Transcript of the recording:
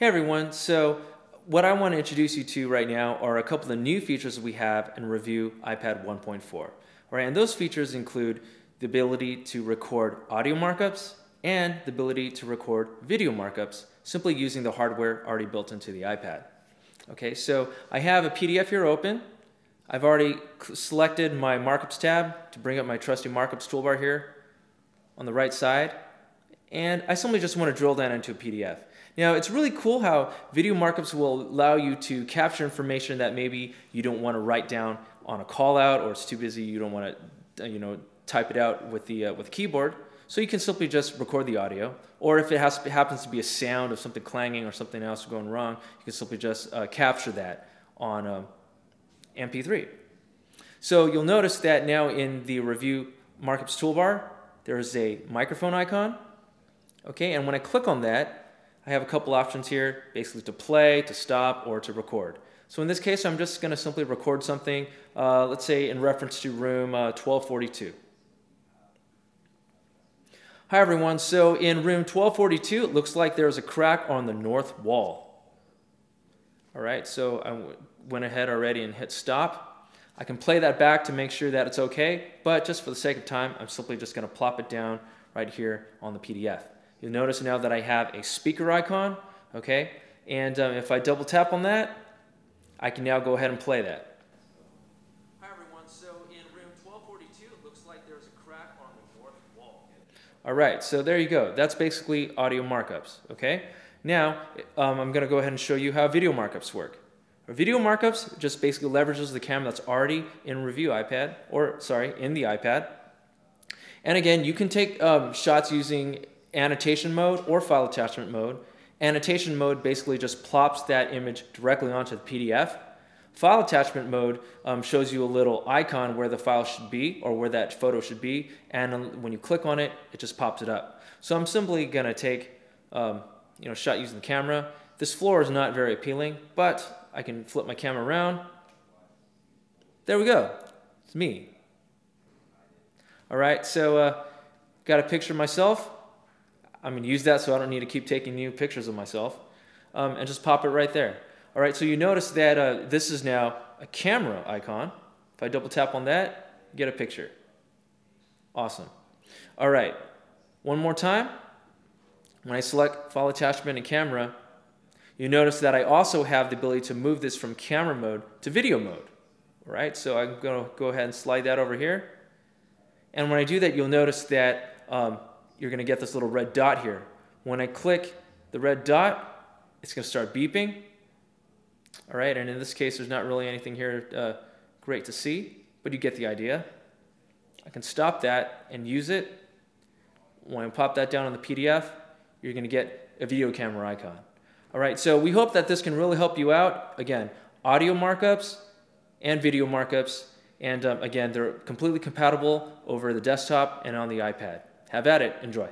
Hey everyone, so what I want to introduce you to right now are a couple of new features we have in Revu iPad 1.4. Right, and those features include the ability to record audio markups and the ability to record video markups simply using the hardware already built into the iPad. Okay, so I have a PDF here open. I've already selected my markups tab to bring up my trusty markups toolbar here on the right side. And I simply just want to drill down into a PDF. Now, it's really cool how video markups will allow you to capture information that maybe you don't want to write down on a call out or it's too busy, you don't want to, you know, type it out with the uh, with keyboard. So you can simply just record the audio, or if it has, happens to be a sound of something clanging or something else going wrong, you can simply just uh, capture that on um, MP3. So you'll notice that now in the Revu markups toolbar, there's a microphone icon. Okay, and when I click on that, I have a couple options here, basically to play, to stop, or to record. So in this case, I'm just going to simply record something, uh, let's say in reference to room uh, 1242. Hi everyone, so in room 1242, it looks like there's a crack on the north wall. All right, so I went ahead already and hit stop. I can play that back to make sure that it's okay, but just for the sake of time, I'm simply just gonna plop it down right here on the PDF. You'll notice now that I have a speaker icon, okay? And um, if I double tap on that, I can now go ahead and play that. hi everyone so in room 1242 it looks like there's a crack on the wall All right, so there you go. That's basically audio markups, okay? Now, um, I'm going to go ahead and show you how video markups work. video markups just basically leverages the camera that's already in Revu iPad, or sorry, in the iPad. And again, you can take um, shots using annotation mode or file attachment mode. Annotation mode basically just plops that image directly onto the PDF. File attachment mode um, shows you a little icon where the file should be or where that photo should be. And when you click on it, it just pops it up. So I'm simply going to take um, you know, shot using the camera. This floor is not very appealing, but I can flip my camera around. There we go. It's me. All right, so uh, got a picture of myself. I'm going to use that so I don't need to keep taking new pictures of myself. Um, and just pop it right there. All right, so you notice that uh, this is now a camera icon. If I double tap on that, get a picture. Awesome. All right, one more time. When I select file attachment and camera, you notice that I also have the ability to move this from camera mode to video mode. All right, so I'm going to go ahead and slide that over here. And when I do that, you'll notice that um, you're going to get this little red dot here. When I click the red dot, it's going to start beeping. All right, and in this case, there's not really anything here uh, great to see, but you get the idea. I can stop that and use it. When I pop that down on the PDF, you're going to get a video camera icon. All right, so we hope that this can really help you out. Again, audio markups and video markups. And um, again, they're completely compatible over the desktop and on the iPad. Have at it. Enjoy.